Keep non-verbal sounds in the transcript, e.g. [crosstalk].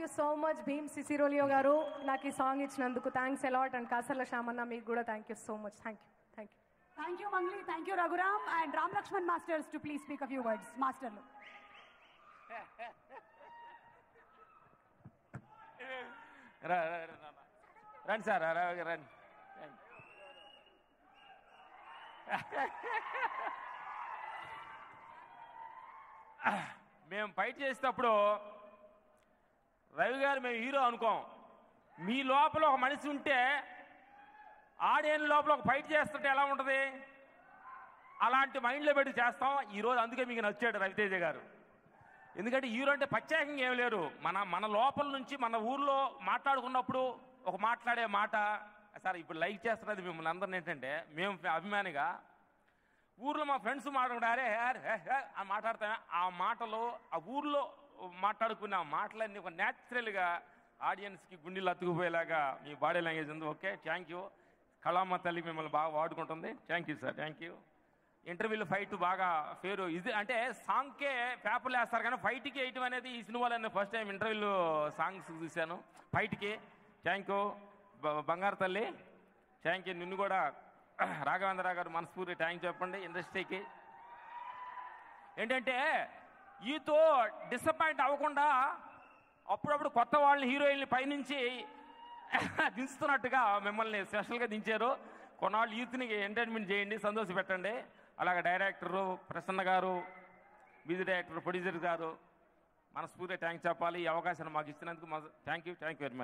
You so much Bheem Ceciroleo గారు నాకు ఈ సాంగ్ ఇచ్చినందుకు thanks a lot and Kasarla Shyamanna మీకు కూడా thank you so much thank you thank you thank you Mangli thank you Raghuram and Ram Laxman masters to please speak a few words మాస్టర్లు రా, రా, రా, రా. రండి sir రా, రా, రండి రండి. మేము ఫైట్ చేసేటప్పుడు రవి గారు మేము హీరో అనుకోం. మీ లోపల ఒక మనిషి ఉంటే ఆడియన్ లోపల ఒక ఫైట్ చేస్తుంటే ఎలా ఉంటుంది? అలాంటి మైండ్లో పెట్టి చేస్తాం. ఈరోజు అందుకే మీకు నచ్చాడు రవితేజ గారు. ఎందుకంటే హీరో అంటే ప్రత్యేకంగా ఏం లేరు. మన మన లోపల నుంచి మన ఊర్లో మాట్లాడుకున్నప్పుడు ఒక మాట్లాడే మాట సార్ ఇప్పుడు లైక్ చేస్తున్నది మిమ్మల్ని అందరిని ఏంటంటే మేము అభిమానిగా ఊర్లో మా ఫ్రెండ్స్ మాట్లాడారే అని మాట్లాడతామే ఆ మాటలు ఆ ఊర్లో మాట్లాడుకున్న మాటలన్నీ ఒక న్యాచురల్గా ఆడియన్స్కి గుండెలు అతుకుపోయేలాగా మీ బాడీ లాంగ్వేజ్ ఉంది. ఓకే థ్యాంక్ యూ కళామ తల్లి మిమ్మల్ని బాగా వాడుకుంటుంది. Thank you sir thank you ఇంటర్వ్యూలో ఫైట్ బాగా ఫేరు ఇది అంటే సాంగ్కే పేపర్లు వేస్తారు కానీ ఫైట్కి వేయటం అనేది ఈ సినిమాలో నేను ఫస్ట్ టైం ఇంటర్వ్యూలో సాంగ్స్ చూశాను. ఫైట్కి థ్యాంక్ యూ బంగారు తల్లి. థ్యాంక్ యూ నిన్ను కూడా [clears throat] రాఘవేంద్రరావు గారు మనస్ఫూర్తి. థ్యాంక్ చెప్పండి. ఇండస్ట్రీకి ఏంటంటే ఈతో డిసప్పాయింట్ అవ్వకుండా అప్పుడప్పుడు కొత్త వాళ్ళని హీరోయిన్లు పైనుంచి [laughs] దించుతున్నట్టుగా మిమ్మల్ని స్పెషల్గా దించారు. కొన్నాళ్ళు యూత్ని ఎంటర్టైన్మెంట్ చేయండి సంతోష పెట్టండి. అలాగే డైరెక్టరు ప్రసన్న గారు బీజీ డైరెక్టర్ ప్రొడ్యూసర్ గారు మనస్ఫూర్తిగా థ్యాంక్స్ చెప్పాలి. ఈ అవకాశాన్ని మాకు ఇచ్చినందుకు thank you thank you very much